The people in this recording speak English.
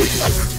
Jesus.